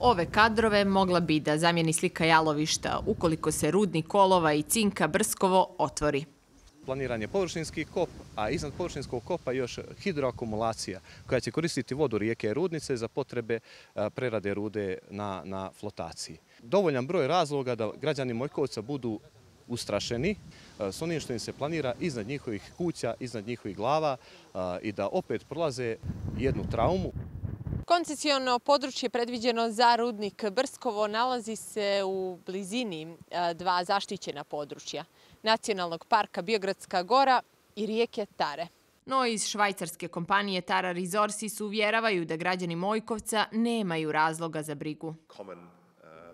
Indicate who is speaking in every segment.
Speaker 1: Ove kadrove mogla bi da zamijeni slika jalovišta ukoliko se rudni kolova i cinka Brskovo otvori.
Speaker 2: Planiran je površinski kop, a iznad površinskog kopa još hidroakumulacija koja će koristiti vodu rijeke Rudnice za potrebe e, prerade rude na flotaciji. Dovoljan broj razloga da građani Mojkovca budu ustrašeni e, s onim što im se planira iznad njihovih kuća, iznad njihovih glava e, i da opet prolaze jednu traumu.
Speaker 1: Koncesijono područje predviđeno za rudnik Brskovo nalazi se u blizini dva zaštićena područja, Nacionalnog parka Biogradska gora i rijeke Tare. No iz švajcarske kompanije Tara Resources uvjeravaju da građani Mojkovca nemaju razloga za brigu.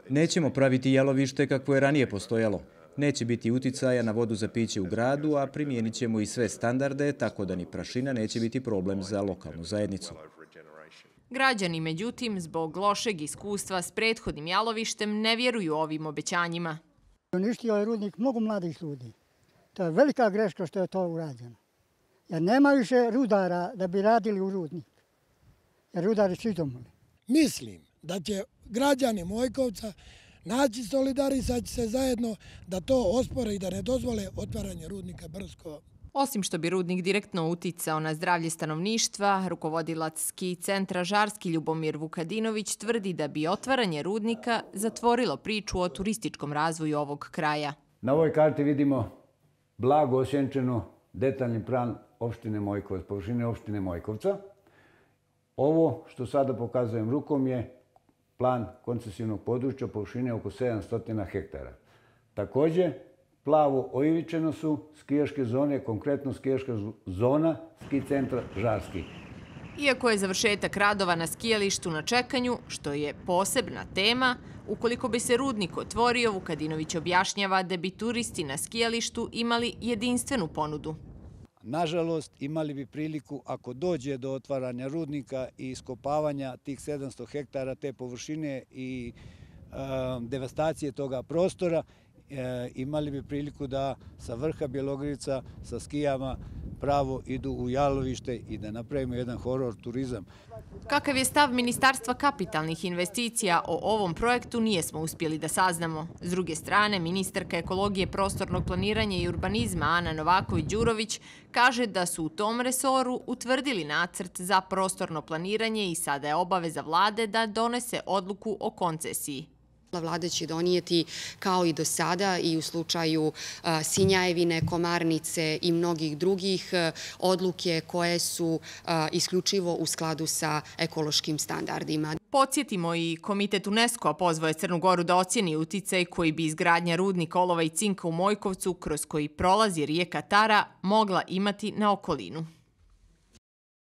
Speaker 3: Nećemo praviti jelovište kako je ranije postojalo. Neće biti uticaja na vodu za piće u gradu, a primijenit ćemo i sve standarde, tako da ni prašina neće biti problem za lokalnu zajednicu.
Speaker 1: Građani, međutim, zbog lošeg iskustva s prethodnim jalovištem, ne vjeruju ovim obećanjima.
Speaker 4: Uništio je rudnik mnogo mladih ljudi. To je velika greška što je to urađeno. Jer nema više rudara da bi radili u rudnik. Jer rudari svi domoli.
Speaker 5: Mislim da će građani Mojkovca naći solidarisati se zajedno da to ospore i da ne dozvole otvaranje rudnika Brsko.
Speaker 1: Osim što bi rudnik direktno uticao na zdravlje stanovništva, rukovodilac ski centra Žarski Ljubomir Vukadinović tvrdi da bi otvaranje rudnika zatvorilo priču o turističkom razvoju ovog kraja.
Speaker 6: Na ovoj karti vidimo blago osjenčeno detaljni plan opštine Mojkovac, površine opštine Mojkovca. Ovo što sada pokazujem rukom je plan koncesivnog područja površine oko 700 hektara. Također, plavo ojivičeno su skijaške zone, konkretno skijaška zona ski centra Žarski.
Speaker 1: Iako je završetak radova na skijalištu na čekanju, što je posebna tema, ukoliko bi se rudnik otvorio, Vukadinović objašnjava da bi turisti na skijalištu imali jedinstvenu ponudu.
Speaker 7: Nažalost, imali bi priliku ako dođe do otvaranja rudnika i iskopavanja tih 700 hektara te površine i devastacije toga prostora, e, imali bi priliku da sa vrha Bjelogrica sa skijama pravo idu u jalovište i da napravimo jedan horor turizam.
Speaker 1: Kakav je stav Ministarstva kapitalnih investicija o ovom projektu nije smo uspjeli da saznamo. S druge strane, ministarka ekologije prostornog planiranja i urbanizma Ana Novaković-Đurović kaže da su u tom resoru utvrdili nacrt za prostorno planiranje i sada je obaveza vlade da donese odluku o koncesiji.
Speaker 8: Vlada će donijeti kao i do sada i u slučaju Sinjajevine, Komarnice i mnogih drugih odluke koje su isključivo u skladu sa ekološkim standardima.
Speaker 1: Podsjetimo i Komitet UNESCO pozvoje Crnu Goru da ocjeni uticaj koji bi izgradnja rudnika olova i cinka u Mojkovcu kroz koji prolazi rijeka Tara mogla imati na okolinu.